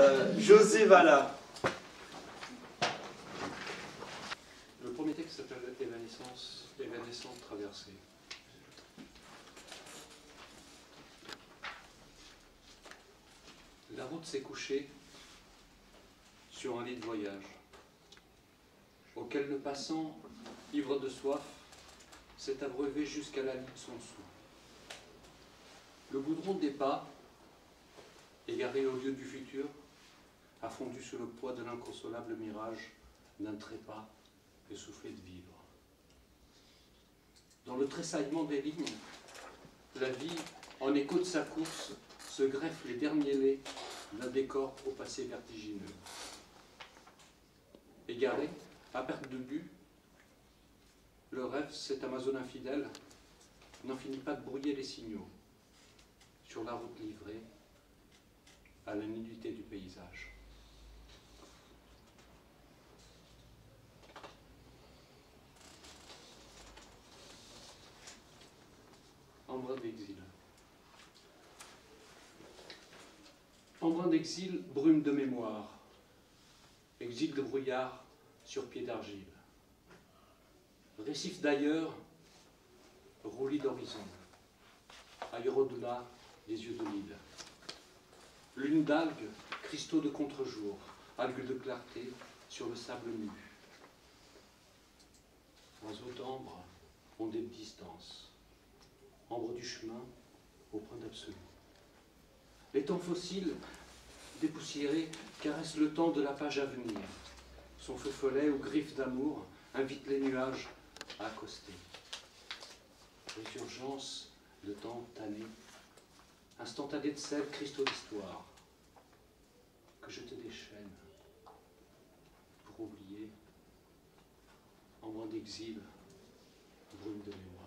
Euh, José Valla. Le premier texte s'appelle Évanescence, Évanescente traversée. La route s'est couchée sur un lit de voyage, auquel le passant, ivre de soif, s'est abreuvé jusqu'à la lie de son sou. Le goudron des pas, égaré au lieu du futur, a fondu sous le poids de l'inconsolable mirage d'un trépas essoufflé de vivre. Dans le tressaillement des lignes, la vie, en écho de sa course, se greffe les derniers laits d'un décor au passé vertigineux. Égaré, à perte de but, le rêve, cet Amazon infidèle, n'en finit pas de brouiller les signaux sur la route livrée à la nudité du paysage. Embrun d'exil. Embrun d'exil, brume de mémoire. Exil de brouillard sur pied d'argile. Récif d'ailleurs, roulis d'horizon. Ailleurs au-delà, des yeux de Nil. Lune d'algues, cristaux de contre-jour, algues de clarté sur le sable nu. Oiseaux d'ambre, ondées de distance. Ambre du chemin au point d'absolu. Les temps fossiles, dépoussiérés, caressent le temps de la page à venir. Son feu follet aux griffes d'amour invite les nuages à accoster. Résurgence de temps tanné, instantané de sel, cristaux d'histoire, que je te déchaîne pour oublier, en moins d'exil, brume de mémoire.